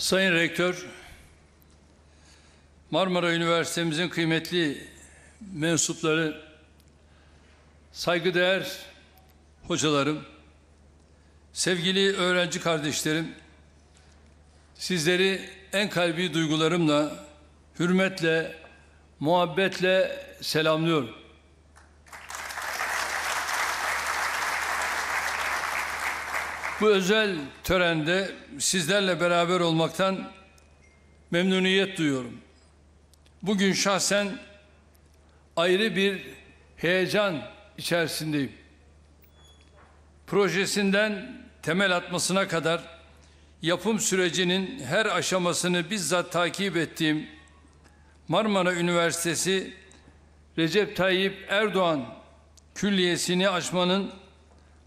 Sayın Rektör, Marmara Üniversitemizin kıymetli mensupları, saygıdeğer hocalarım, sevgili öğrenci kardeşlerim, sizleri en kalbi duygularımla, hürmetle, muhabbetle selamlıyorum. Bu özel törende sizlerle beraber olmaktan memnuniyet duyuyorum. Bugün şahsen ayrı bir heyecan içerisindeyim. Projesinden temel atmasına kadar yapım sürecinin her aşamasını bizzat takip ettiğim Marmara Üniversitesi Recep Tayyip Erdoğan Külliyesini açmanın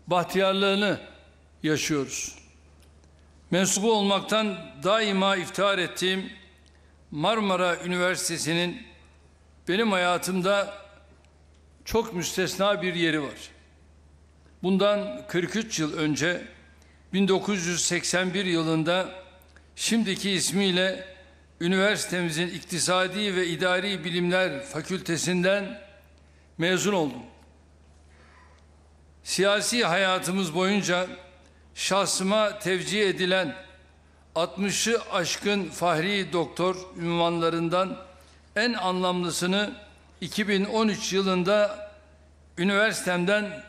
bahtiyarlığını yaşıyoruz. Mensubu olmaktan daima iftihar ettiğim Marmara Üniversitesi'nin benim hayatımda çok müstesna bir yeri var. Bundan 43 yıl önce 1981 yılında şimdiki ismiyle üniversitemizin İktisadi ve İdari Bilimler Fakültesinden mezun oldum. Siyasi hayatımız boyunca şahsıma tevcih edilen 60'ı aşkın fahri doktor ünvanlarından en anlamlısını 2013 yılında üniversitemden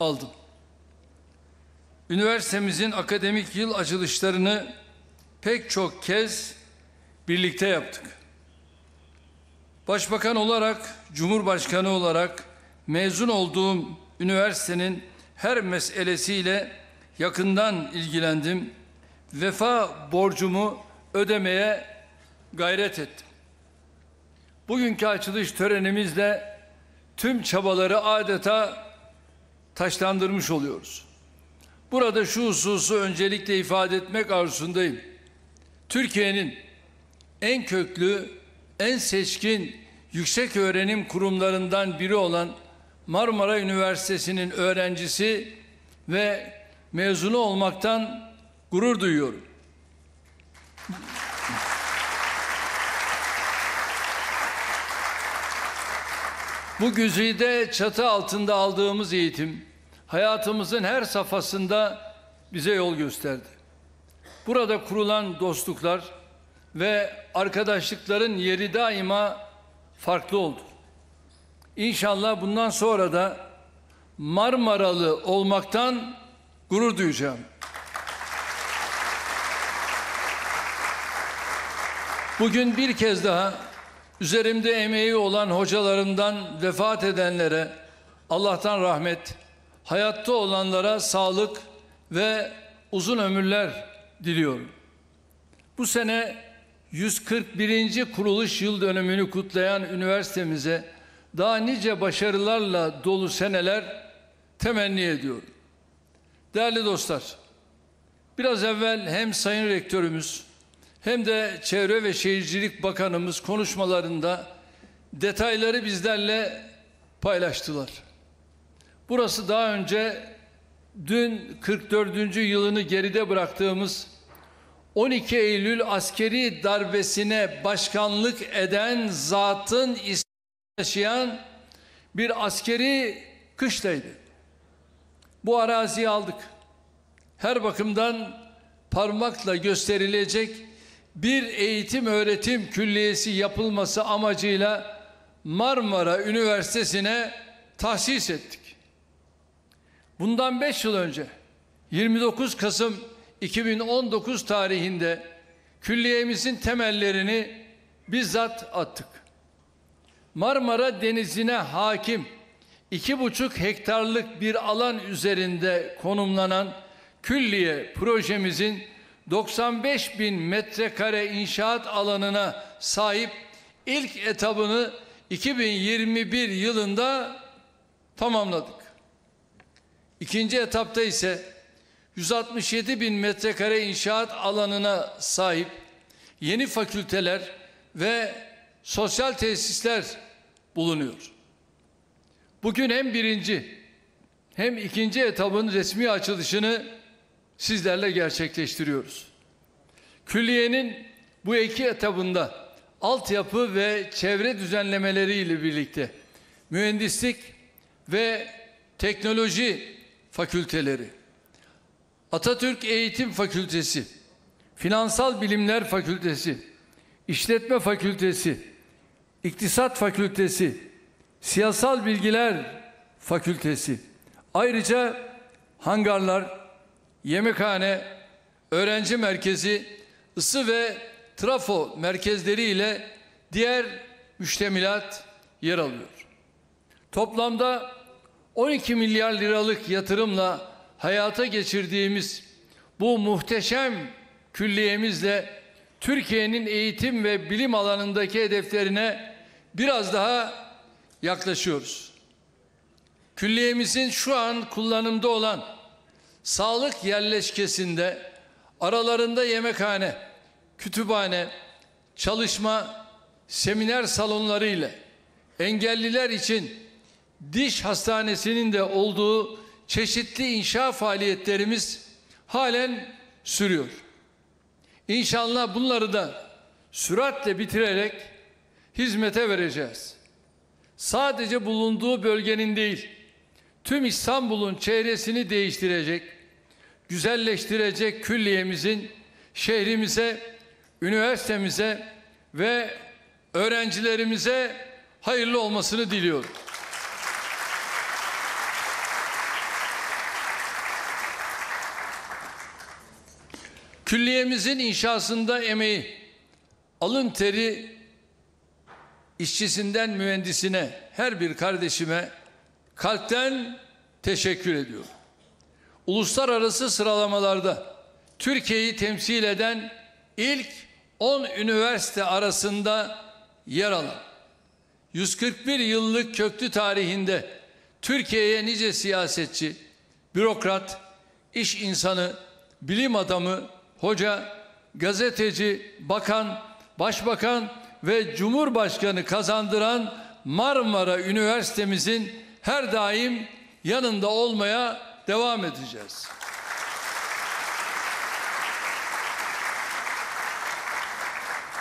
aldım. Üniversitemizin akademik yıl açılışlarını pek çok kez birlikte yaptık. Başbakan olarak, Cumhurbaşkanı olarak mezun olduğum üniversitenin her meselesiyle yakından ilgilendim. Vefa borcumu ödemeye gayret ettim. Bugünkü açılış törenimizle tüm çabaları adeta taşlandırmış oluyoruz. Burada şu hususu öncelikle ifade etmek arzusundayım. Türkiye'nin en köklü, en seçkin yüksek öğrenim kurumlarından biri olan Marmara Üniversitesi'nin öğrencisi ve mezunu olmaktan gurur duyuyorum. Bu güzide çatı altında aldığımız eğitim hayatımızın her safhasında bize yol gösterdi. Burada kurulan dostluklar ve arkadaşlıkların yeri daima farklı oldu. İnşallah bundan sonra da Marmaralı olmaktan gurur duyacağım. Bugün bir kez daha üzerimde emeği olan hocalarımdan vefat edenlere Allah'tan rahmet, hayatta olanlara sağlık ve uzun ömürler diliyorum. Bu sene 141. kuruluş yıl dönümünü kutlayan üniversitemize daha nice başarılarla dolu seneler temenni ediyorum. Değerli dostlar, biraz evvel hem Sayın Rektörümüz hem de Çevre ve Şehircilik Bakanımız konuşmalarında detayları bizlerle paylaştılar. Burası daha önce dün 44. yılını geride bıraktığımız 12 Eylül askeri darbesine başkanlık eden zatın ismi taşıyan bir askeri kışlaydı. Bu araziyi aldık. Her bakımdan parmakla gösterilecek bir eğitim öğretim külliyesi yapılması amacıyla Marmara Üniversitesi'ne tahsis ettik. Bundan 5 yıl önce 29 Kasım 2019 tarihinde külliyemizin temellerini bizzat attık. Marmara Denizi'ne hakim iki buçuk hektarlık bir alan üzerinde konumlanan külliye projemizin 95 bin metrekare inşaat alanına sahip ilk etabını 2021 yılında tamamladık. İkinci etapta ise 167 bin metrekare inşaat alanına sahip yeni fakülteler ve sosyal tesisler bulunuyor. Bugün hem birinci hem ikinci etabın resmi açılışını sizlerle gerçekleştiriyoruz. Külliyenin bu iki etabında altyapı ve çevre düzenlemeleriyle birlikte mühendislik ve teknoloji fakülteleri, Atatürk Eğitim Fakültesi, Finansal Bilimler Fakültesi, İşletme Fakültesi, İktisat Fakültesi, Siyasal Bilgiler Fakültesi, ayrıca hangarlar, yemekhane, öğrenci merkezi, ısı ve trafo merkezleri ile diğer müştemilat yer alıyor. Toplamda 12 milyar liralık yatırımla hayata geçirdiğimiz bu muhteşem külliyemizle Türkiye'nin eğitim ve bilim alanındaki hedeflerine biraz daha yaklaşıyoruz. Külliyemizin şu an kullanımda olan sağlık yerleşkesinde aralarında yemekhane, kütüphane, çalışma, seminer salonları ile engelliler için diş hastanesinin de olduğu çeşitli inşa faaliyetlerimiz halen sürüyor. İnşallah bunları da süratle bitirerek hizmete vereceğiz. Sadece bulunduğu bölgenin değil, tüm İstanbul'un çevresini değiştirecek, güzelleştirecek külliyemizin şehrimize, üniversitemize ve öğrencilerimize hayırlı olmasını diliyorum. Külliyemizin inşasında emeği, alın teri işçisinden mühendisine her bir kardeşime kalpten teşekkür ediyorum. Uluslararası sıralamalarda Türkiye'yi temsil eden ilk 10 üniversite arasında yer alan 141 yıllık köklü tarihinde Türkiye'ye nice siyasetçi, bürokrat, iş insanı, bilim adamı, hoca, gazeteci, bakan, başbakan ve cumhurbaşkanı kazandıran Marmara Üniversitemizin her daim yanında olmaya devam edeceğiz.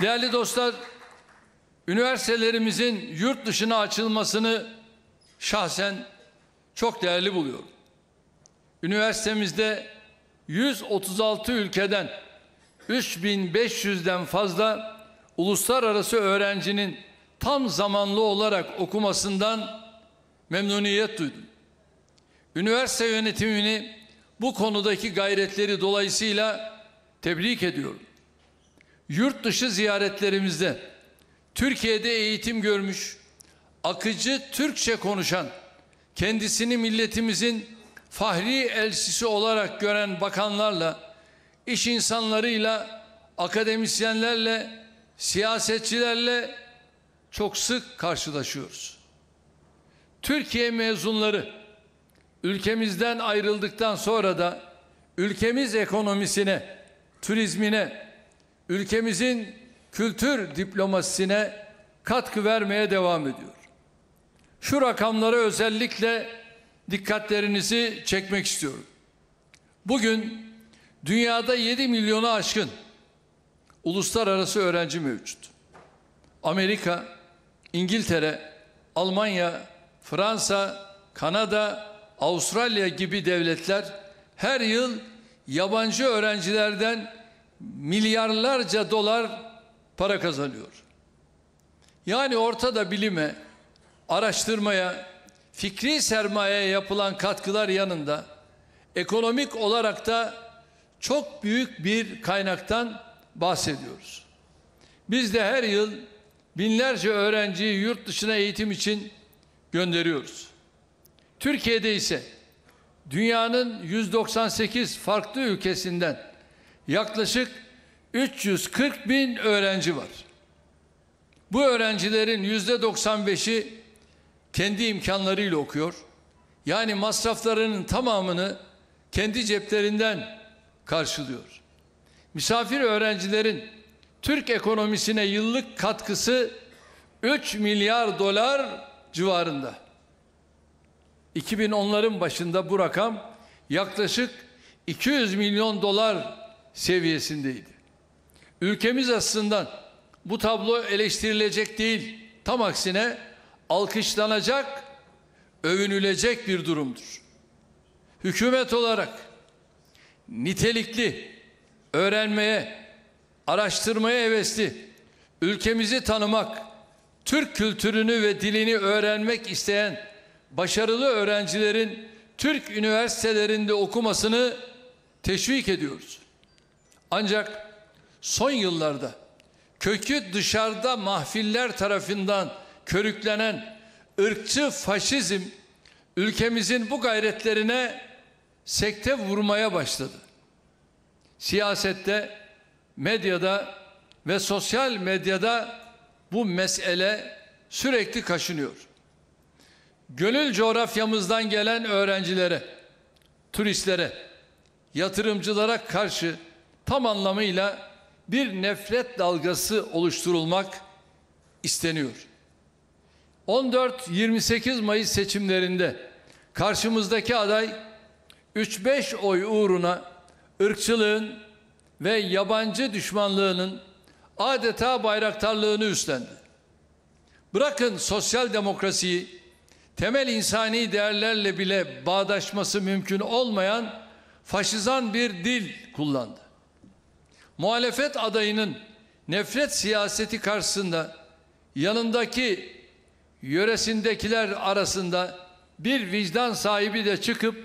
Değerli dostlar, üniversitelerimizin yurt dışına açılmasını şahsen çok değerli buluyorum. Üniversitemizde 136 ülkeden 3500'den fazla uluslararası öğrencinin tam zamanlı olarak okumasından memnuniyet duydum. Üniversite yönetimini bu konudaki gayretleri dolayısıyla tebrik ediyorum. Yurt dışı ziyaretlerimizde Türkiye'de eğitim görmüş, akıcı Türkçe konuşan, kendisini milletimizin fahri elçisi olarak gören bakanlarla, iş insanlarıyla, akademisyenlerle, siyasetçilerle çok sık karşılaşıyoruz. Türkiye mezunları ülkemizden ayrıldıktan sonra da ülkemiz ekonomisine, turizmine, ülkemizin kültür diplomasisine katkı vermeye devam ediyor. Şu rakamlara özellikle dikkatlerinizi çekmek istiyorum. Bugün dünyada 7 milyonu aşkın uluslararası öğrenci mevcut. Amerika, İngiltere, Almanya, Fransa, Kanada, Avustralya gibi devletler her yıl yabancı öğrencilerden milyarlarca dolar para kazanıyor. Yani ortada bilime, araştırmaya, fikri sermayeye yapılan katkılar yanında ekonomik olarak da çok büyük bir kaynaktan bahsediyoruz. Biz de her yıl binlerce öğrenciyi yurt dışına eğitim için gönderiyoruz. Türkiye'de ise dünyanın 198 farklı ülkesinden yaklaşık 340 bin öğrenci var. Bu öğrencilerin yüzde 95'i kendi imkanlarıyla okuyor. Yani masraflarının tamamını kendi ceplerinden karşılıyor. Misafir öğrencilerin Türk ekonomisine yıllık katkısı 3 milyar dolar civarında. 2010'ların başında bu rakam yaklaşık 200 milyon dolar seviyesindeydi. Ülkemiz açısından bu tablo eleştirilecek değil, tam aksine alkışlanacak, övünülecek bir durumdur. Hükümet olarak nitelikli, öğrenmeye, araştırmaya hevesli, ülkemizi tanımak, Türk kültürünü ve dilini öğrenmek isteyen başarılı öğrencilerin Türk üniversitelerinde okumasını teşvik ediyoruz. Ancak son yıllarda kökü dışarıda mahfiller tarafından körüklenen ırkçı faşizm ülkemizin bu gayretlerine sekte vurmaya başladı. Siyasette, medyada ve sosyal medyada bu mesele sürekli kaşınıyor. Gönül coğrafyamızdan gelen öğrencilere, turistlere, yatırımcılara karşı tam anlamıyla bir nefret dalgası oluşturulmak isteniyor. 14-28 Mayıs seçimlerinde karşımızdaki aday 3-5 oy uğruna ırkçılığın ve yabancı düşmanlığının adeta bayraktarlığını üstlendi. Bırakın sosyal demokrasiyi temel insani değerlerle bile bağdaşması mümkün olmayan faşizan bir dil kullandı. Muhalefet adayının nefret siyaseti karşısında yanındaki yöresindekiler arasında bir vicdan sahibi de çıkıp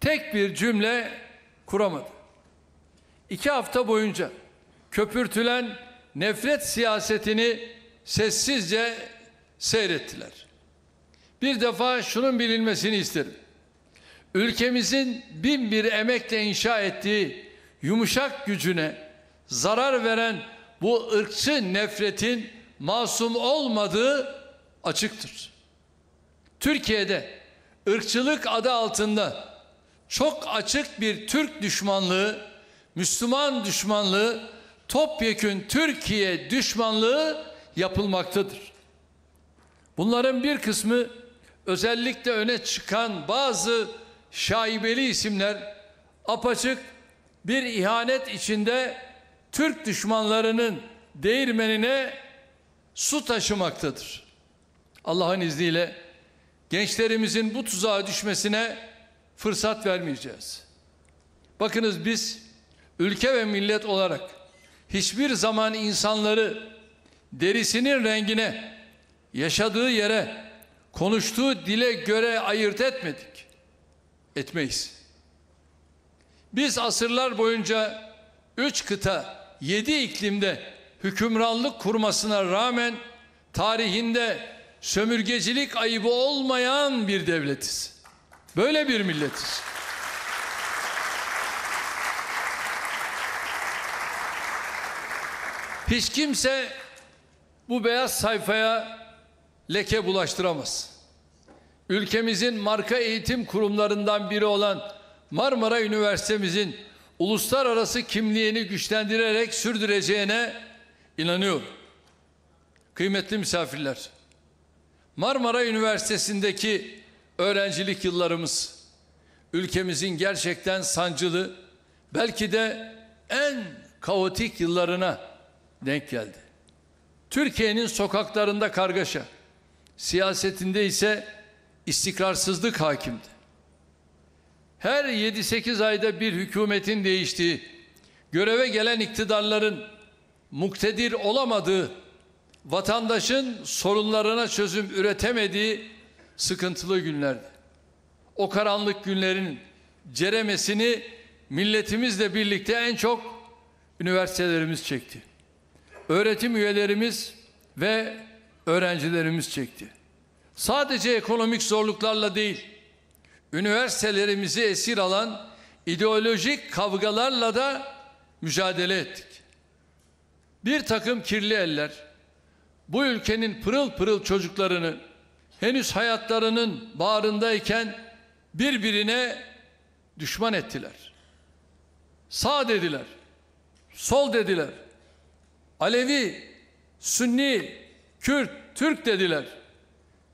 tek bir cümle kuramadı. İki hafta boyunca köpürtülen nefret siyasetini sessizce seyrettiler. Bir defa şunun bilinmesini isterim. Ülkemizin bin bir emekle inşa ettiği yumuşak gücüne zarar veren bu ırkçı nefretin masum olmadığı açıktır. Türkiye'de ırkçılık adı altında çok açık bir Türk düşmanlığı, Müslüman düşmanlığı, topyekün Türkiye düşmanlığı yapılmaktadır. Bunların bir kısmı özellikle öne çıkan bazı şaibeli isimler apaçık bir ihanet içinde Türk düşmanlarının değirmenine su taşımaktadır. Allah'ın izniyle gençlerimizin bu tuzağa düşmesine fırsat vermeyeceğiz. Bakınız biz ülke ve millet olarak hiçbir zaman insanları derisinin rengine, yaşadığı yere, konuştuğu dile göre ayırt etmedik. Etmeyiz. Biz asırlar boyunca üç kıta, yedi iklimde hükümranlık kurmasına rağmen tarihinde sömürgecilik ayıbı olmayan bir devletiz. Böyle bir milletiz. Hiç kimse bu beyaz sayfaya leke bulaştıramaz. Ülkemizin marka eğitim kurumlarından biri olan Marmara Üniversitemizin uluslararası kimliğini güçlendirerek sürdüreceğine inanıyorum. Kıymetli misafirler, Marmara Üniversitesi'ndeki öğrencilik yıllarımız ülkemizin gerçekten sancılı, belki de en kaotik yıllarına denk geldi. Türkiye'nin sokaklarında kargaşa, siyasetinde ise istikrarsızlık hakimdi. Her 7-8 ayda bir hükümetin değiştiği, göreve gelen iktidarların muktedir olamadığı, vatandaşın sorunlarına çözüm üretemediği sıkıntılı günlerdi. O karanlık günlerin ceremesini milletimizle birlikte en çok üniversitelerimiz çekti. Öğretim üyelerimiz ve öğrencilerimiz çekti. Sadece ekonomik zorluklarla değil, üniversitelerimizi esir alan ideolojik kavgalarla da mücadele ettik. Bir takım kirli eller bu ülkenin pırıl pırıl çocuklarını henüz hayatlarının bağrındayken birbirine düşman ettiler. Sağ dediler, sol dediler. Alevi, Sünni, Kürt, Türk dediler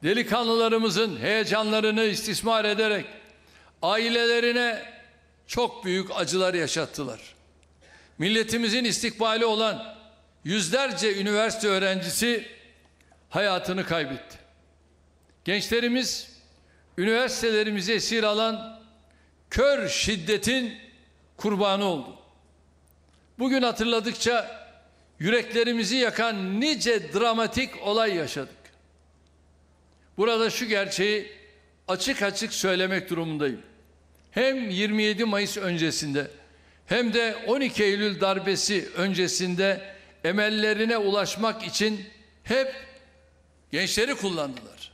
delikanlılarımızın heyecanlarını istismar ederek ailelerine çok büyük acılar yaşattılar. Milletimizin istikbali olan yüzlerce üniversite öğrencisi hayatını kaybetti. Gençlerimiz üniversitelerimizi esir alan kör şiddetin kurbanı oldu. Bugün hatırladıkça yüreklerimizi yakan nice dramatik olay yaşadık. Burada şu gerçeği açık açık söylemek durumundayım. Hem 27 Mayıs öncesinde hem de 12 Eylül darbesi öncesinde emellerine ulaşmak için hep gençleri kullandılar.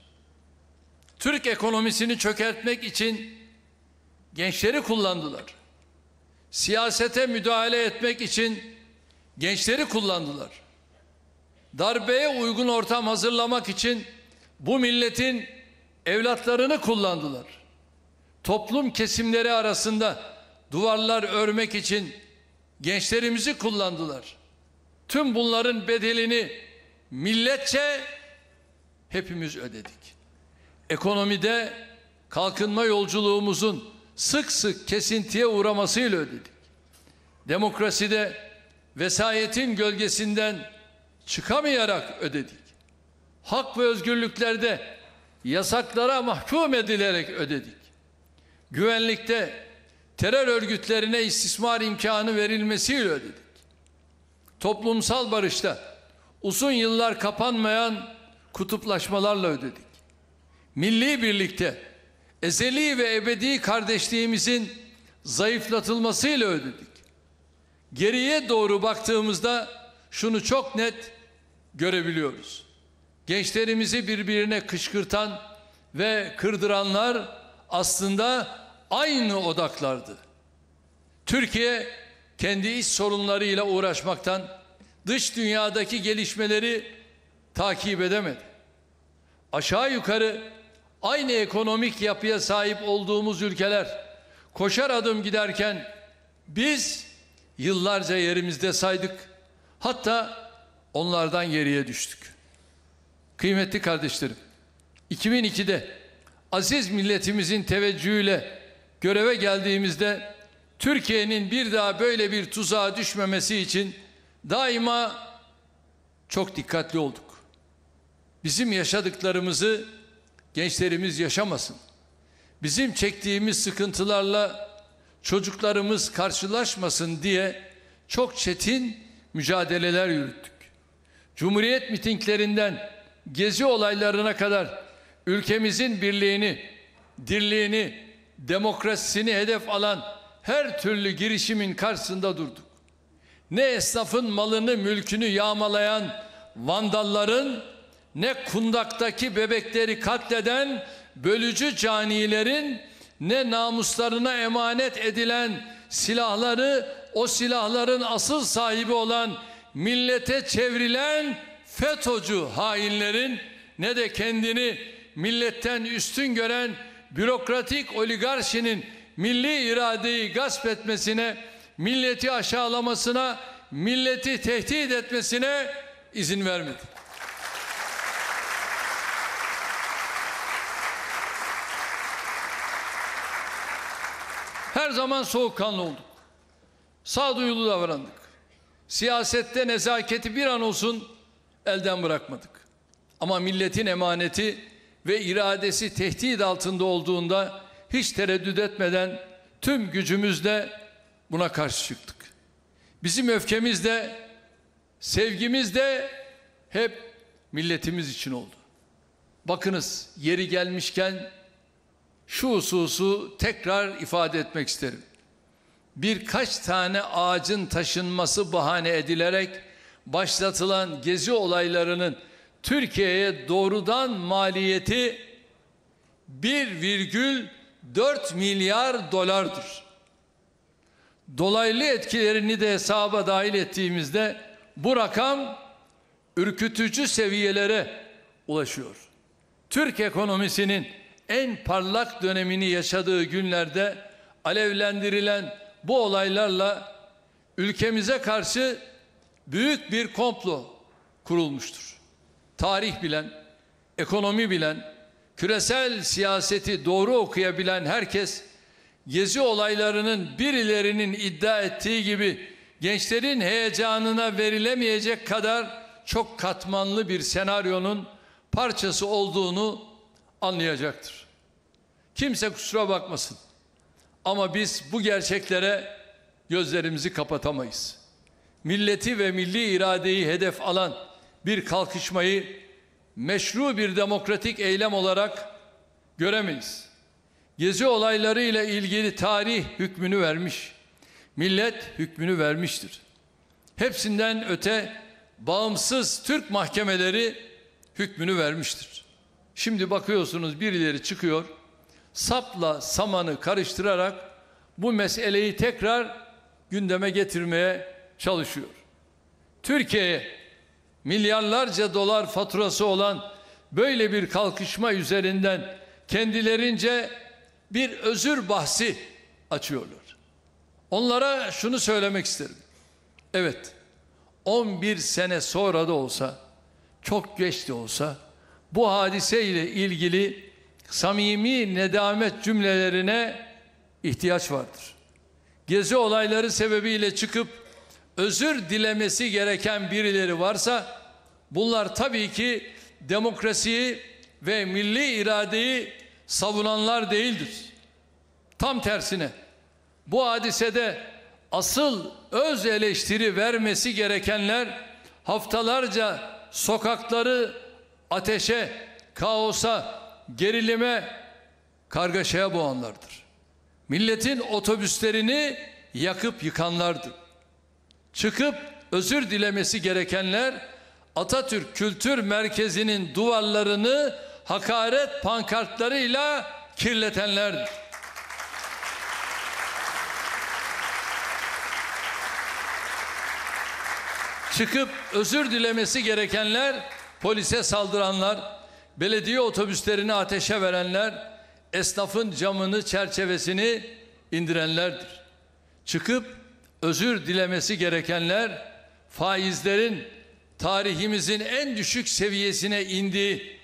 Türk ekonomisini çökertmek için gençleri kullandılar. Siyasete müdahale etmek için gençleri kullandılar. Darbeye uygun ortam hazırlamak için bu milletin evlatlarını kullandılar. Toplum kesimleri arasında duvarlar örmek için gençlerimizi kullandılar. Tüm bunların bedelini milletçe hepimiz ödedik. Ekonomide kalkınma yolculuğumuzun sık sık kesintiye uğramasıyla ödedik. Demokraside vesayetin gölgesinden çıkamayarak ödedik. Hak ve özgürlüklerde yasaklara mahkum edilerek ödedik. Güvenlikte terör örgütlerine istismar imkanı verilmesiyle ödedik. Toplumsal barışta uzun yıllar kapanmayan kutuplaşmalarla ödedik. Milli birlikte ezeli ve ebedi kardeşliğimizin zayıflatılmasıyla ödedik. Geriye doğru baktığımızda şunu çok net görebiliyoruz. Gençlerimizi birbirine kışkırtan ve kırdıranlar aslında aynı odaklardı. Türkiye kendi iç sorunlarıyla uğraşmaktan dış dünyadaki gelişmeleri takip edemedi. Aşağı yukarı aynı ekonomik yapıya sahip olduğumuz ülkeler koşar adım giderken biz yıllarca yerimizde saydık. Hatta onlardan geriye düştük. Kıymetli kardeşlerim, 2002'de aziz milletimizin teveccühüyle göreve geldiğimizde Türkiye'nin bir daha böyle bir tuzağa düşmemesi için daima çok dikkatli olduk. Bizim yaşadıklarımızı gençlerimiz yaşamasın. Bizim çektiğimiz sıkıntılarla çocuklarımız karşılaşmasın diye çok çetin mücadeleler yürüttük. Cumhuriyet mitinglerinden gezi olaylarına kadar ülkemizin birliğini, dirliğini, demokrasisini hedef alan her türlü girişimin karşısında durduk. Ne esnafın malını, mülkünü yağmalayan vandalların, ne kundaktaki bebekleri katleden bölücü canilerin, ne namuslarına emanet edilen silahları, o silahların asıl sahibi olan millete çevrilen FETÖ'cü hainlerin, ne de kendini milletten üstün gören bürokratik oligarşinin milli iradeyi gasp etmesine, milleti aşağılamasına, milleti tehdit etmesine izin vermedi. Her zaman soğukkanlı olduk. Sağduyulu davrandık. Siyasette nezaketi bir an olsun elden bırakmadık. Ama milletin emaneti ve iradesi tehdit altında olduğunda hiç tereddüt etmeden tüm gücümüzle buna karşı çıktık. Bizim öfkemiz de sevgimiz de hep milletimiz için oldu. Bakınız yeri gelmişken şu hususu tekrar ifade etmek isterim. Birkaç tane ağacın taşınması bahane edilerek başlatılan gezi olaylarının Türkiye'ye doğrudan maliyeti 1,4 milyar dolardır. Dolaylı etkilerini de hesaba dahil ettiğimizde bu rakam ürkütücü seviyelere ulaşıyor. Türk ekonomisinin en parlak dönemini yaşadığı günlerde alevlendirilen bu olaylarla ülkemize karşı büyük bir komplo kurulmuştur. Tarih bilen, ekonomi bilen, küresel siyaseti doğru okuyabilen herkes gezi olaylarının birilerinin iddia ettiği gibi gençlerin heyecanına verilemeyecek kadar çok katmanlı bir senaryonun parçası olduğunu anlayacaktır. Kimse kusura bakmasın. Ama biz bu gerçeklere gözlerimizi kapatamayız. Milleti ve milli iradeyi hedef alan bir kalkışmayı meşru bir demokratik eylem olarak göremeyiz. Gezi olayları ile ilgili tarih hükmünü vermiş. Millet hükmünü vermiştir. Hepsinden öte bağımsız Türk mahkemeleri hükmünü vermiştir. Şimdi bakıyorsunuz birileri çıkıyor, sapla samanı karıştırarak bu meseleyi tekrar gündeme getirmeye çalışıyor. Türkiye'ye milyarlarca dolar faturası olan böyle bir kalkışma üzerinden kendilerince bir özür bahsi açıyorlar. Onlara şunu söylemek isterim. Evet, 11 sene sonra da olsa, çok geç de olsa bu hadiseyle ilgili samimi nedamet cümlelerine ihtiyaç vardır. Gezi olayları sebebiyle çıkıp özür dilemesi gereken birileri varsa bunlar tabii ki demokrasiyi ve milli iradeyi savunanlar değildir. Tam tersine bu hadisede asıl öz eleştiri vermesi gerekenler haftalarca sokakları ateşe, kaosa, gerilime, kargaşaya boğanlardır. Milletin otobüslerini yakıp yıkanlardır. Çıkıp özür dilemesi gerekenler Atatürk Kültür Merkezi'nin duvarlarını hakaret pankartlarıyla kirletenlerdir. Çıkıp özür dilemesi gerekenler polise saldıranlar, belediye otobüslerini ateşe verenler, esnafın camını çerçevesini indirenlerdir. Çıkıp özür dilemesi gerekenler faizlerin tarihimizin en düşük seviyesine indiği,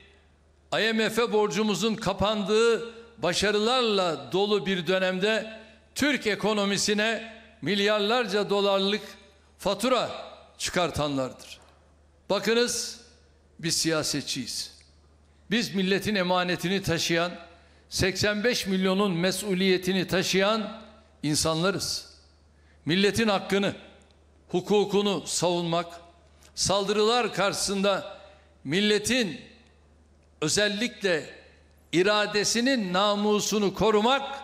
IMF borcumuzun kapandığı başarılarla dolu bir dönemde Türk ekonomisine milyarlarca dolarlık fatura çıkartanlardır. Bakınız biz siyasetçiyiz. Biz milletin emanetini taşıyan, 85 milyonun mesuliyetini taşıyan insanlarız. Milletin hakkını, hukukunu savunmak, saldırılar karşısında milletin özellikle iradesinin namusunu korumak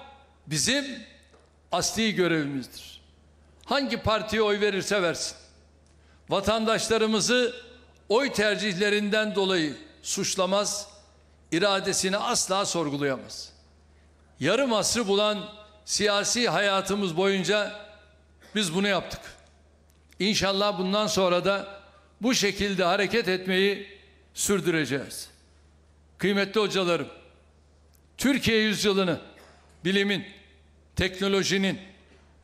bizim asli görevimizdir. Hangi partiye oy verirse versin. Vatandaşlarımızı oy tercihlerinden dolayı suçlamaz, iradesini asla sorgulayamaz. Yarım asrı bulan siyasi hayatımız boyunca biz bunu yaptık. İnşallah bundan sonra da bu şekilde hareket etmeyi sürdüreceğiz. Kıymetli hocalarım, Türkiye yüzyılını bilimin, teknolojinin,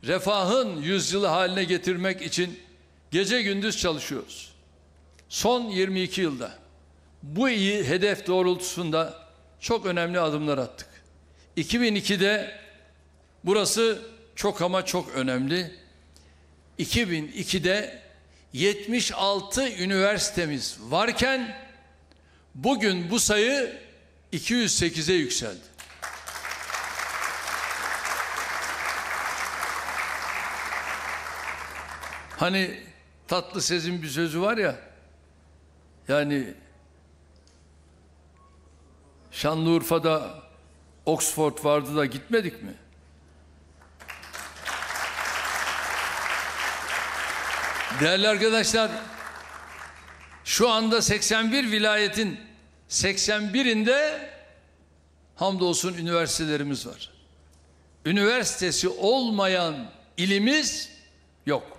refahın yüzyılı haline getirmek için gece gündüz çalışıyoruz. Son 22 yılda bu iyi hedef doğrultusunda çok önemli adımlar attık. 2002'de burası çok ama çok önemli. 2002'de 76 üniversitemiz varken bugün bu sayı 208'e yükseldi. Hani tatlı sezin bir sözü var ya yani Şanlıurfa'da Oxford vardı da gitmedik mi? Değerli arkadaşlar, şu anda 81 vilayetin 81'inde hamdolsun üniversitelerimiz var. Üniversitesi olmayan ilimiz yok.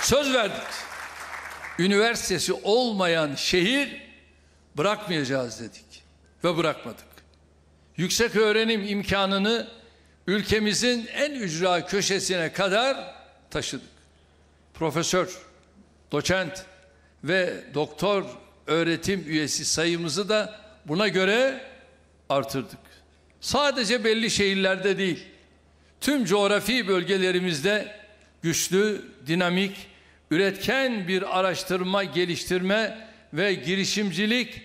Söz verdik. Üniversitesi olmayan şehir bırakmayacağız dedik ve bırakmadık. Yüksek öğrenim imkanını ülkemizin en ücra köşesine kadar taşıdık. Profesör, doçent ve doktor öğretim üyesi sayımızı da buna göre artırdık. Sadece belli şehirlerde değil, tüm coğrafi bölgelerimizde güçlü, dinamik, üretken bir araştırma, geliştirme ve girişimcilik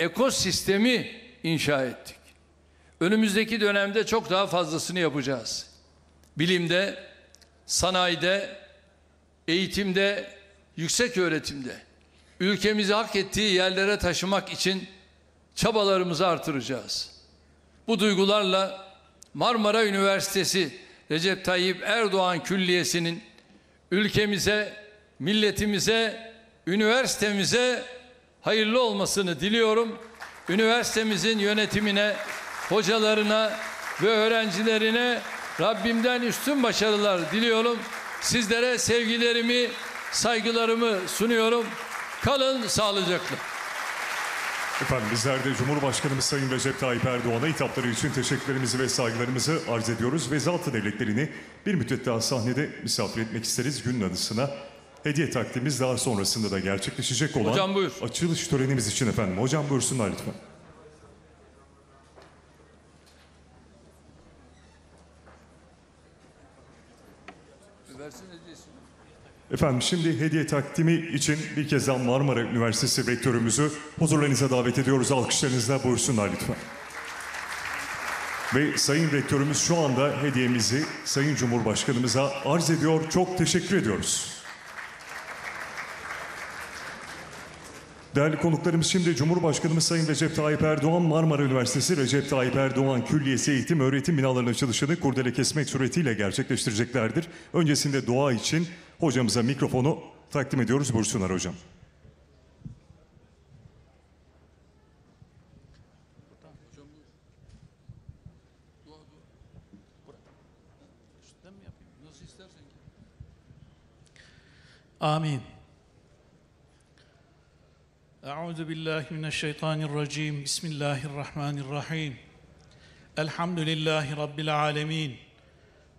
ekosistemi inşa ettik. Önümüzdeki dönemde çok daha fazlasını yapacağız. Bilimde, sanayide, eğitimde, yüksek öğretimde ülkemizi hak ettiği yerlere taşımak için çabalarımızı artıracağız. Bu duygularla Marmara Üniversitesi Recep Tayyip Erdoğan Külliyesi'nin ülkemize, milletimize, üniversitemize hayırlı olmasını diliyorum. Üniversitemizin yönetimine, hocalarına ve öğrencilerine Rabbimden üstün başarılar diliyorum. Sizlere sevgilerimi, saygılarımı sunuyorum. Kalın sağlıcakla. Efendim bizler de Cumhurbaşkanımız Sayın Recep Tayyip Erdoğan'a hitapları için teşekkürlerimizi ve saygılarımızı arz ediyoruz. Ve Zaltı Devletleri'ni bir müddet daha sahnede misafir etmek isteriz günün anısına. Hediye takdimimiz daha sonrasında da gerçekleşecek olan Hocam buyur. açılış törenimiz için efendim. Hocam buyursunlar lütfen. Efendim şimdi hediye takdimi için bir kez daha Marmara Üniversitesi Rektörümüzü huzurlarınıza davet ediyoruz. Alkışlarınızla buyursunlar lütfen. Ve Sayın Rektörümüz şu anda hediyemizi Sayın Cumhurbaşkanımıza arz ediyor. Çok teşekkür ediyoruz. Değerli konuklarımız şimdi Cumhurbaşkanımız Sayın Recep Tayyip Erdoğan Marmara Üniversitesi Recep Tayyip Erdoğan Külliyesi Eğitim Öğretim Binalarının açılışını kurdele kesmek suretiyle gerçekleştireceklerdir. Öncesinde dua için hocamıza mikrofonu takdim ediyoruz. Buyursunlar hocam. Amin. أعوذ بالله من الشيطان الرجيم. بسم الله الرحمن الرحيم. الحمد لله رب العالمين.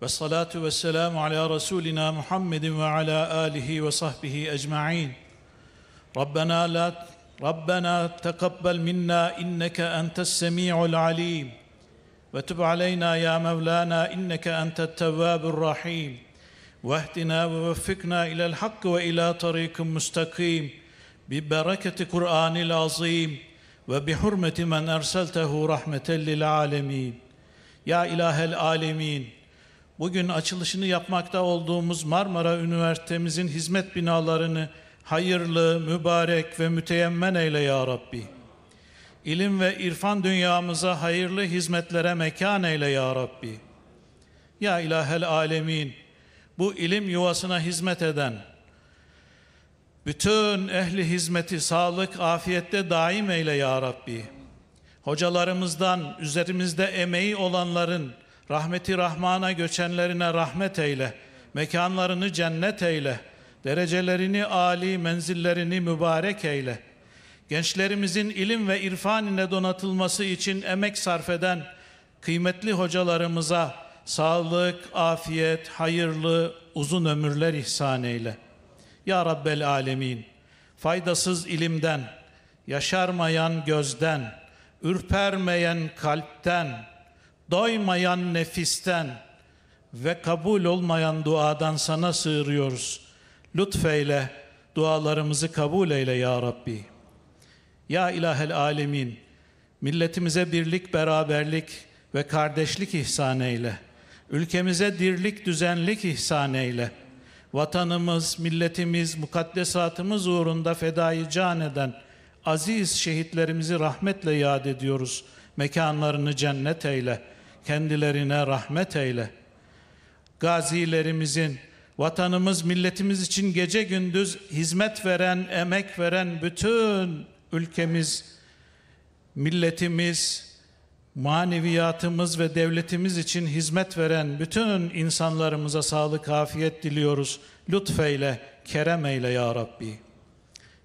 والصلاة والسلام على رسولنا محمد وعلى آله وصحبه أجمعين. ربنا لا ربنا تقبل منا إنك أنت السميع العليم. وتب علينا يا مولانا إنك أنت التواب الرحيم. واهدنا ووفقنا إلى الحق وإلى طريق مستقيم. ببركة قرآن العظيم وبحرمة من أرسلته رحمة للعالمين Ya İlahel Alemin, bugün açılışını yapmakta olduğumuz Marmara Üniversitemizin hizmet binalarını hayırlı, mübarek ve müteyemmen eyle ya Rabbi. İlim ve irfan dünyamıza hayırlı hizmetlere mekan eyle ya Rabbi. Ya İlahel Alemin, bu ilim yuvasına hizmet eden, bütün ehli hizmeti sağlık, afiyette daim eyle ya Rabbi. Hocalarımızdan, üzerimizde emeği olanların, rahmeti rahmana göçenlerine rahmet eyle. Mekanlarını cennet eyle. Derecelerini âli, menzillerini mübarek eyle. Gençlerimizin ilim ve irfan ile donatılması için emek sarf eden kıymetli hocalarımıza sağlık, afiyet, hayırlı, uzun ömürler ihsan eyle. Ya Rabbel Alemin, faydasız ilimden, yaşarmayan gözden, ürpermeyen kalpten, doymayan nefisten ve kabul olmayan duadan sana sığırıyoruz. Lütfeyle, dualarımızı kabul eyle ya Rabbi. Ya İlahel Alemin, milletimize birlik, beraberlik ve kardeşlik ihsan eyle. Ülkemize dirlik, düzenlik ihsan eyle. Vatanımız, milletimiz, mukaddesatımız uğrunda fedayı can eden aziz şehitlerimizi rahmetle yad ediyoruz. Mekanlarını cennet eyle, kendilerine rahmet eyle. Gazilerimizin, vatanımız, milletimiz için gece gündüz hizmet veren, emek veren bütün ülkemiz, milletimiz, maneviyatımız ve devletimiz için hizmet veren bütün insanlarımıza sağlık, afiyet diliyoruz. Lütfeyle, kerem eyle ya Rabbi.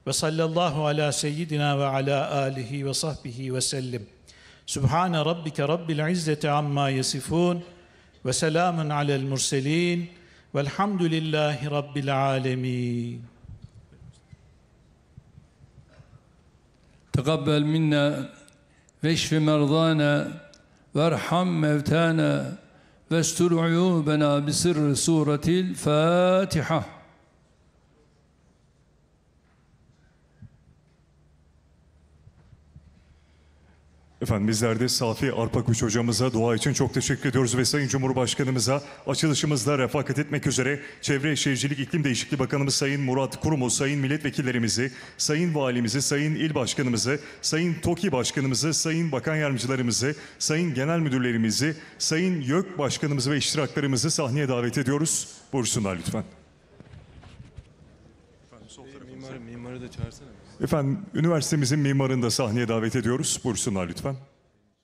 Ve sallallahu ala seyyidina ve ala alihi ve sahbihi ve sellim. Sübhane rabbike rabbil izzeti amma yasifun ve selamun alel murselin velhamdülillahi rabbil alemin. تقبل منا واشف مرضانا وارحم موتانا واستر عيوبنا بسر سورة الفاتحة. Efendim bizler de Safi Arpakuş hocamıza dua için çok teşekkür ediyoruz ve Sayın Cumhurbaşkanımıza açılışımızda refakat etmek üzere Çevre Şehircilik İklim Değişikliği Bakanımız Sayın Murat Kurum'u, Sayın Milletvekillerimizi, Sayın Valimizi, Sayın İl Başkanımızı, Sayın TOKİ Başkanımızı, Sayın Bakan Yardımcılarımızı, Sayın Genel Müdürlerimizi, Sayın YÖK Başkanımızı ve iştiraklarımızı sahneye davet ediyoruz. Buyursunlar lütfen. Mimarı, mimarı da çağırsana. Efendim üniversitemizin mimarını da sahneye davet ediyoruz. Buyursunlar lütfen.